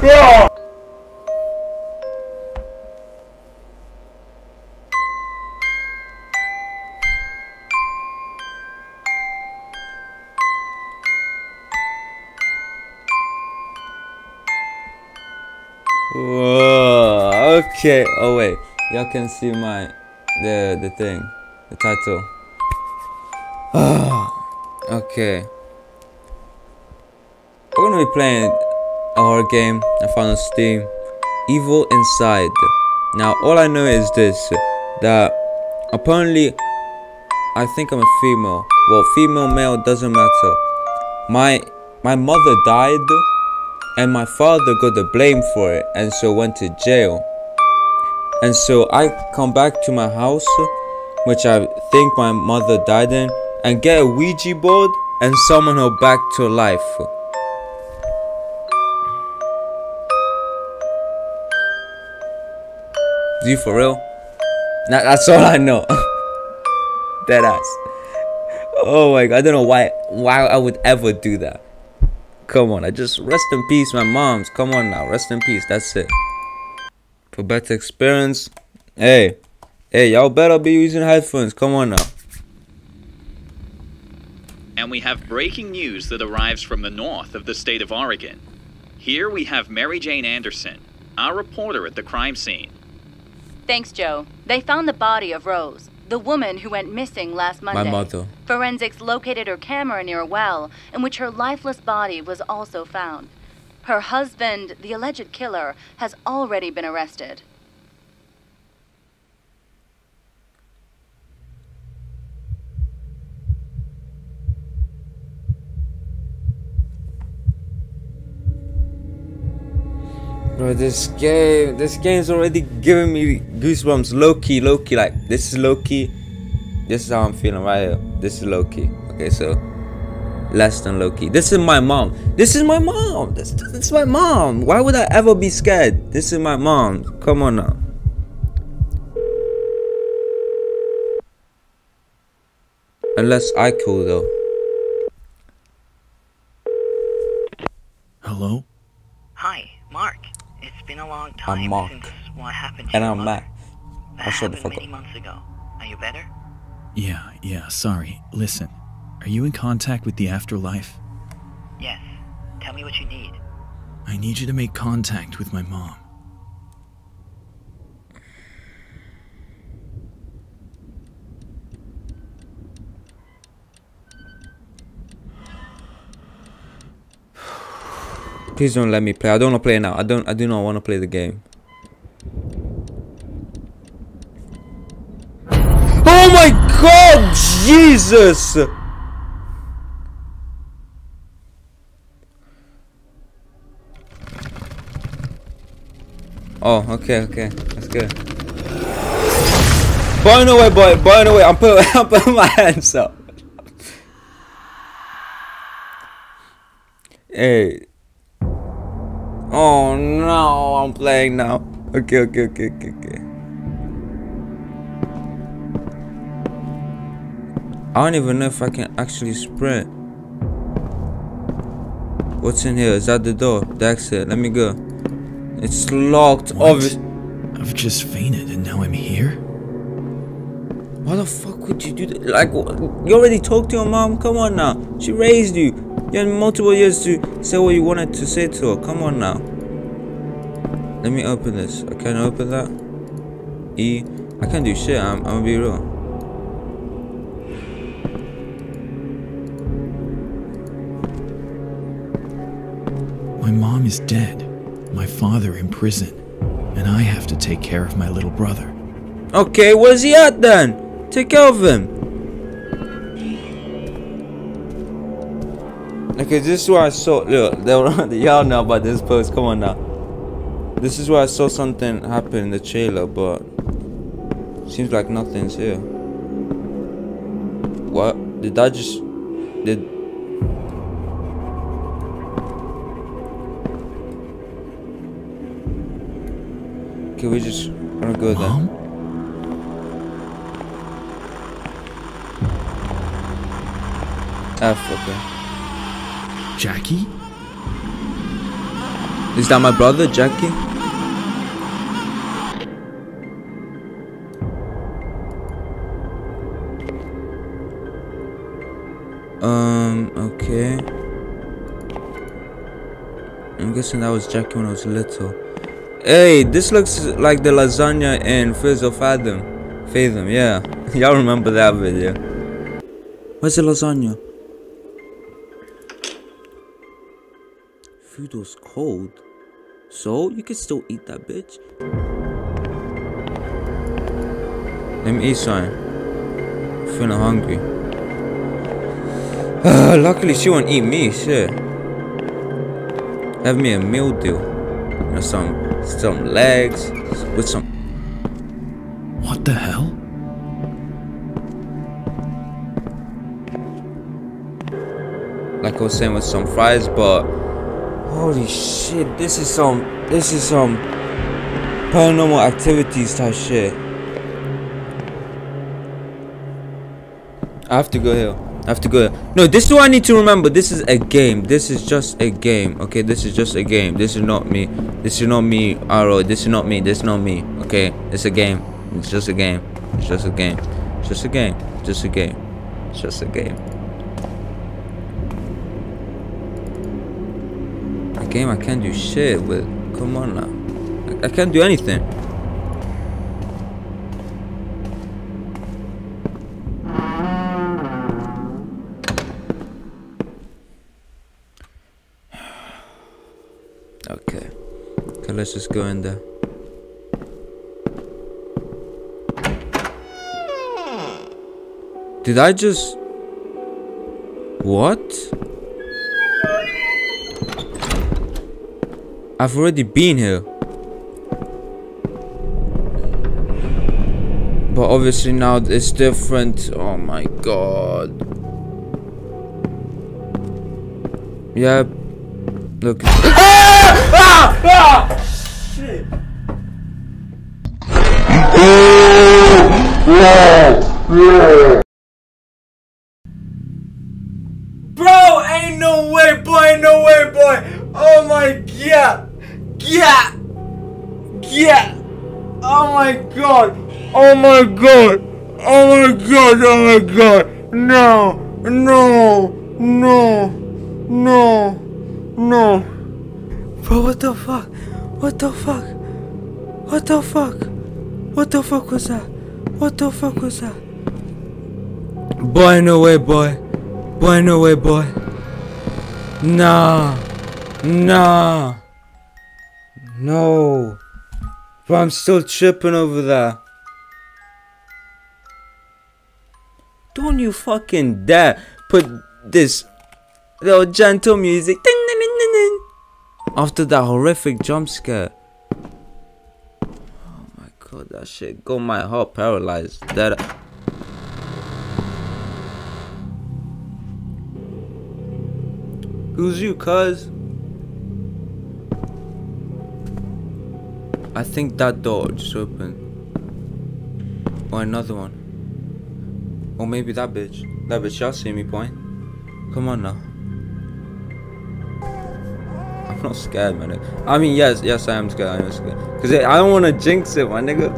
Whoa, okay. Oh wait, y'all can see my the the thing, the title. Ah, okay. We're gonna be playing horror game I found on Steam. Evil Inside. Now all I know is this that apparently I think I'm a female. Well female male doesn't matter. My my mother died and my father got the blame for it and so went to jail and so i come back to my house which i think my mother died in and get a ouija board and summon her back to life you for real that's all i know dead ass oh my god i don't know why why i would ever do that Come on, I just rest in peace, my moms. Come on now, rest in peace. That's it. For better experience, hey, hey, y'all better be using headphones. Come on now. And we have breaking news that arrives from the north of the state of Oregon. Here we have Mary Jane Anderson, our reporter at the crime scene. Thanks, Joe. They found the body of Rose. The woman who went missing last Monday. My mother. Forensics located her camera near a well, in which her lifeless body was also found. Her husband, the alleged killer, has already been arrested. Bro, this game, this game's already giving me goosebumps. Low key, low key. Like this is low key. This is how I'm feeling right here. This is low key. Okay, so less than low key. This is my mom. This is my mom. This, this is my mom. Why would I ever be scared? This is my mom. Come on now. Unless I kill though. Hello? Hi, Mark. It's been a long time I'm Mark. since what happened to And your I'm mother. Matt. That I shut the happened fuck many up. months ago. Are you better? Yeah, yeah, sorry. Listen, are you in contact with the afterlife? Yes. Tell me what you need. I need you to make contact with my mom. Please don't let me play. I don't want to play now. I don't. I do not want to play the game. Oh my God, Jesus! Oh, okay, okay, that's good. Burn away, boy, burn away. I'm putting, I'm putting my hands up. Hey. Oh no, I'm playing now. Okay, okay, okay, okay, okay. I don't even know if I can actually sprint. What's in here? Is that the door? The exit. Let me go. It's locked. What? I've just fainted and now I'm here? Why the fuck would you do that? Like, you already talked to your mom? Come on now. She raised you. You had multiple years to say what you wanted to say to her. Come on now. Let me open this. I can't open that. E. I can't do shit. I'm, I'm gonna be real. My mom is dead, my father in prison, and I have to take care of my little brother. Okay, where's he at then? Take care of him. Okay, this is where I saw. Look, y'all know about this post. Come on now. This is where I saw something happen in the trailer, but seems like nothing's here. What? Did I just? Did? Can we just gonna go then? Mom? Ah, F, okay. Jackie? Is that my brother, Jackie? Um, okay. I'm guessing that was Jackie when I was little. Hey, this looks like the lasagna in Fears to Fathom. Fathom, yeah. Y'all remember that video. Where's the lasagna? Food was cold. So, you can still eat that bitch. Let me eat something. Feeling hungry. Luckily, she won't eat me. Shit. Have me a meal deal. You know, some some legs with some. What the hell? Like I was saying, with some fries, but holy shit, this is some this is some paranormal activities type shit. I have to go here. I have to go. No, this is what I need to remember. This is a game. This is just a game. Okay, this is just a game. This is not me. This is not me, Aro. This is not me. This is not me. Okay, it's a game. It's just a game. It's just a game. It's just a game. Just a game. It's just a game. Game I can't do shit with. Come on now. I, I can't do anything. Okay. Okay, let's just go in there. Did I just... What? I've already been here. But obviously now it's different. Oh my god. Yeah. Look. Ah! Ah! Ah! Bro, ain't no way, boy, ain't no way, boy. Oh my god. Yeah. Yeah. Oh my god. Oh my god. Oh my god. Oh my god. No. No. No. No. No. Bro, what the fuck? What the fuck? What the fuck? What the fuck was that? What the fuck was that? Boy, no way, boy. Boy, no way, boy. Nah. Nah. No. But I'm still tripping over there. Don't you fucking dare put this little gentle music after that horrific jump scare. Oh my god, that shit got my heart paralyzed. That. Who's you, cuz? I think that door just opened. Or another one. Or maybe that bitch. That bitch, y'all see me point. Come on now. I'm not scared, man. I mean, yes, yes, I am scared. I am scared. Because I don't want to jinx it, my nigga.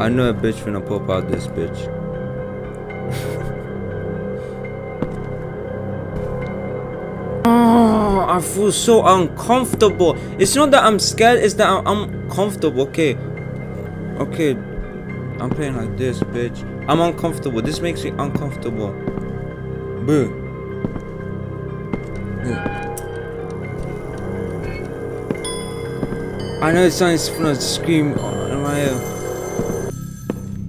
I know a bitch finna pop out this bitch. Oh, I feel so uncomfortable. It's not that I'm scared, it's that I'm uncomfortable. Okay. Okay. I'm playing like this, bitch. I'm uncomfortable. This makes me uncomfortable. Boo. Boo. I know it sounds fun to scream in my ear.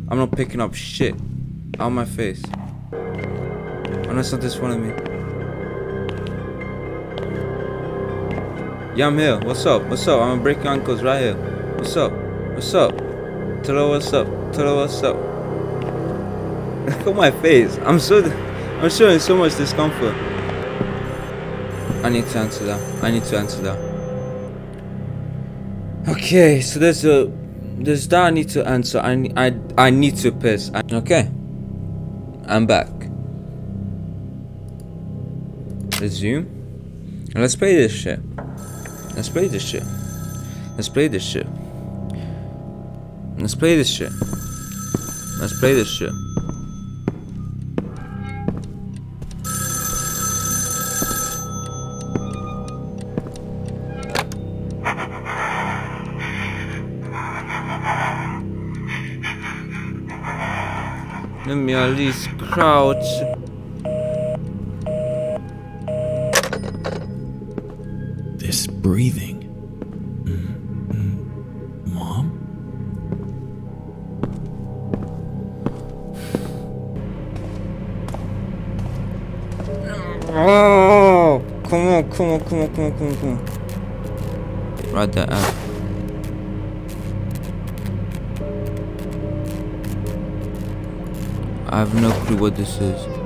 I'm not picking up shit out my face. I know something's following me. Yeah, I'm here. What's up? What's up? I'm gonna break your ankles right here. What's up? What's up? Tell her what's up. Tell her what's up. Look at my face. I'm so. I'm showing so much discomfort. I need to answer that. I need to answer that. Okay, so there's a. There's that I need to answer. I I I need to piss. I, okay. I'm back. Resume. Let's play this shit. Let's play this shit. Let's play this shit. Let's play this shit. Let's play this shit. Let me at least crouch. Breathing. Mom? Oh, come on, come on, come on, come on, come on, come on. Write that out. I have no clue what this is.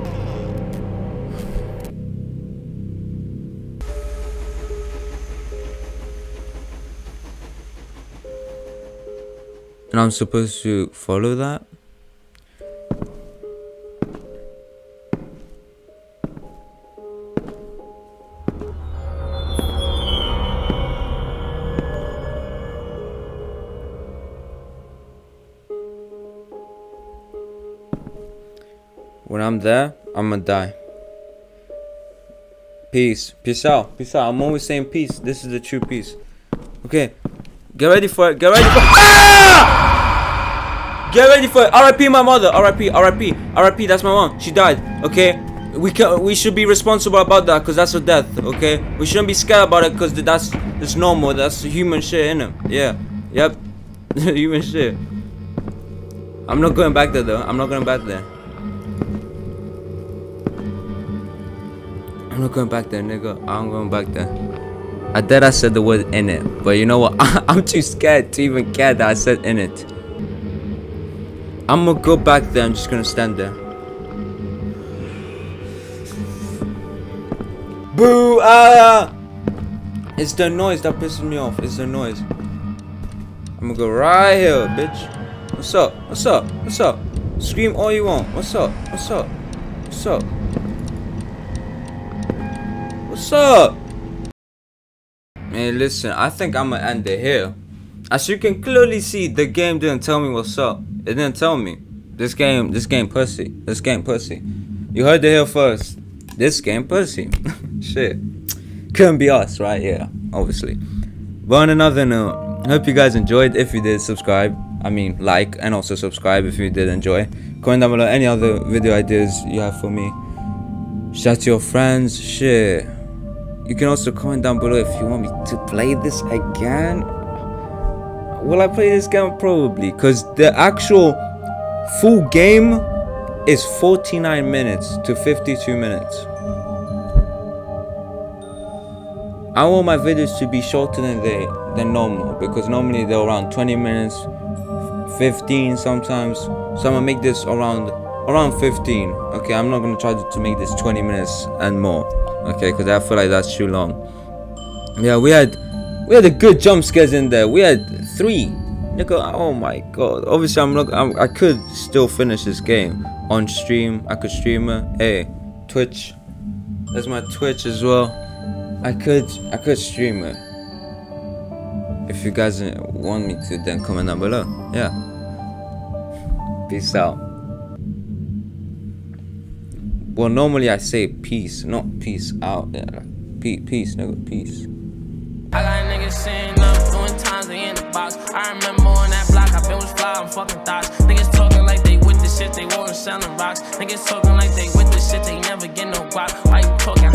And I'm supposed to follow that? When I'm there, I'm gonna die. Peace. Peace out. Peace out. I'm always saying peace. This is the true peace. Okay. Get ready for it. Get ready for it. Ah! Get ready for it. RIP my mother. RIP. RIP. RIP. That's my mom. She died. Okay. We can we should be responsible about that because that's a death. Okay. We shouldn't be scared about it because that's that's normal. That's human shit, innit? Yeah. Yep. human shit. I'm not going back there though. I'm not going back there. I'm not going back there, nigga. I'm going back there. I did I said the word in it, but you know what? I'm too scared to even care that I said in it. I'm gonna go back there. I'm just gonna stand there. Boo! Ah! It's the noise that pisses me off. It's the noise. I'm gonna go right here, bitch. What's up? What's up? What's up? Scream all you want. What's up? What's up? What's up? What's up? Hey, listen, I think I'm gonna end it here. As you can clearly see, the game didn't tell me what's up. It didn't tell me. This game, this game pussy. This game pussy. You heard it here first. This game pussy. Shit. Couldn't be us, right? Yeah, obviously. But on another note, I hope you guys enjoyed. If you did, subscribe. I mean, like and also subscribe if you did enjoy. Comment down below any other video ideas you have for me. Shout to your friends. Shit. You can also comment down below if you want me to play this again. Will I play this game? Probably. Because the actual full game is 49 minutes to 52 minutes. I want my videos to be shorter than they than normal because normally they're around 20 minutes, 15 sometimes. So I'm gonna make this around around 15. Okay, I'm not gonna try to, to make this 20 minutes and more. Okay, because I feel like that's too long. Yeah, we had we had a good jump scares in there. We had three. Oh my god. Obviously, I'm not. I'm, I could still finish this game on stream. I could stream it. Hey, Twitch. There's my Twitch as well. I could I could stream it. If you guys want me to, then comment down below. Yeah. Peace out. Well, normally I say peace, not peace out. Yeah, like, peace, peace, nigga, peace. I got niggas sitting up doing times they in the box. I remember on that block, I been was fly on fucking thoughts. Niggas talking like they with the shit, they won't selling rocks. Niggas talking like they with the shit, they never get no guap. Why you talking?